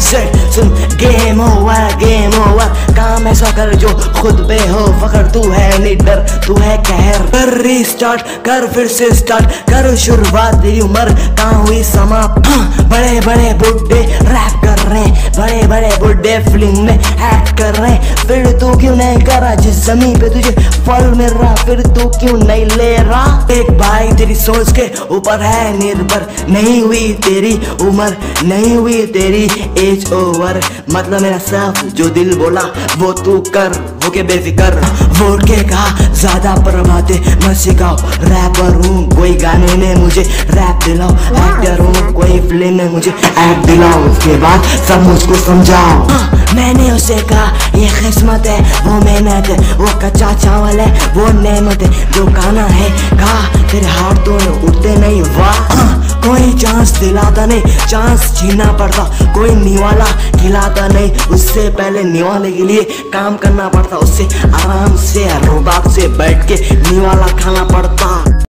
Set सुन game over game over काम ऐसा कर जो खुद पे हो फकर तू है लीडर तू है कहर कर रीस्टार्ट कर फिर से स्टार्ट कर शुरुआत तेरी उम्र कहाँ हुई समाप्त बड़े बड़े बुड्ढे रैप कर रहे बड़े बड़े बुढ़े फ़िल्म में एक्ट कर रहे फिर तू क्यों नहीं कर? रहा जिस ज़मीन पे तुझे फल मिल रहा, फिर तू क्यों नहीं ले रहा? एक भाई तेरी सोच के ऊपर है निर्भर। नहीं हुई तेरी उम्र, नहीं हुई तेरी एज ओवर मतलब मेरा सब जो दिल बोला, वो तू कर हो के बेफिकर। वोट के कहा, ज़्यादा परवाते मत सिखाओ। रैपर हूँ, कोई गाने ने मुझे रैप दिलाओ। एक्टर हूँ, कोई फ़िल्म में मुझे एक्ट दिलाओ। उसके बाद सब मुझको समझाओ। हाँ, मैंने उसे कहा ये किस्मत है वो मेहनत है वो कच्चा चावल है वो नेमत है जो गाना है कहा तेरे हाथ तो उठते नहीं वाह हाँ, कोई चांस दिलाता नहीं चांस जीना पड़ता कोई निवाला खिलाता नहीं। उससे पहले निवाले के लिए काम करना पड़ता उससे आराम से रोबाब से बैठ के निवाला खाना पड़ता।